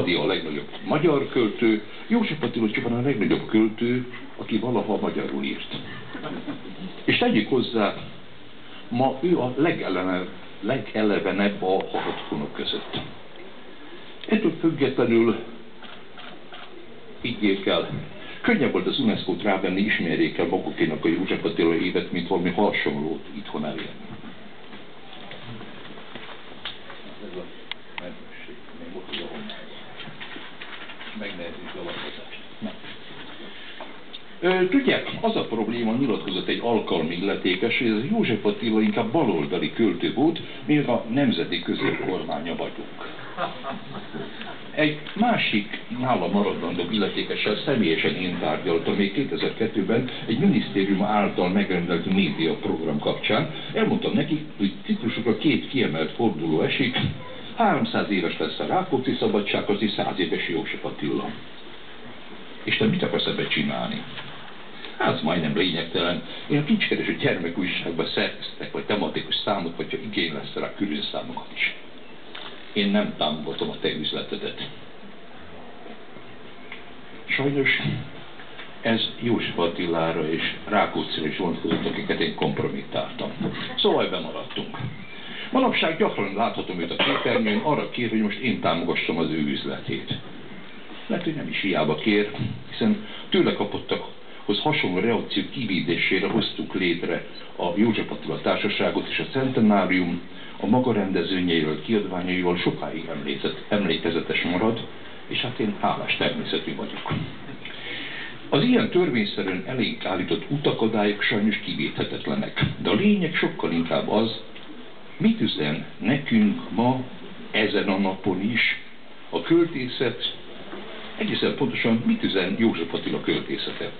Adi a legnagyobb magyar költő, József Attila csupán a legnagyobb költő, aki valaha magyarul írt. És tegyük hozzá, ma ő a legelevenebb, legelevenebb a hallgatóknak között. Ettől függetlenül így el, Könnyebb volt az UNESCO-t rávenni, ismerjék el magukénak a József Attila évet, mint valami hasonlót itthon elérni. Tudják, az a probléma nyilatkozott egy alkalmi illetékes, hogy ez József Attila inkább baloldali költő volt, mint a nemzeti középkormánya vagyunk. Egy másik nála maradandó illetékessel személyesen én tárgyaltam még 2002-ben egy minisztérium által megrendelt média program kapcsán. Elmondtam neki, hogy ciklusokra két kiemelt forduló esik, 300 éves lesz a Rákóczi szabadság, az is 100 éves József Attila. És te mit akarsz ebbe csinálni? Hát majdnem lényegtelen. Én a kincskereső gyermekújságban szerkeztek, vagy tematikus számot, vagy ha igény lesz rá számokat is. Én nem támogatom a te üzletedet. Sajnos ez József Attilára és Rákóczira is vonatkozott, akiket én kompromittáltam. Szóval bemaradtunk. Manapság gyakran láthatom őt a képernyőn, arra kér, hogy most én támogassam az ő üzletét. Lehet, hogy nem is hiába kér, hiszen tőle kapottakhoz hasonló reakció kivédésére hoztuk létre a József Attila Társaságot és a Centenárium, a maga rendezvényeiről, kiadványaival sokáig emlékezet, emlékezetes marad, és hát én hálás természetű vagyok. Az ilyen törvényszerűen elénk állított utakadályok sajnos kivéthetetlenek, de a lényeg sokkal inkább az, mit üzen nekünk ma, ezen a napon is a költészet, egészen pontosan mit üzen József Attila költészete.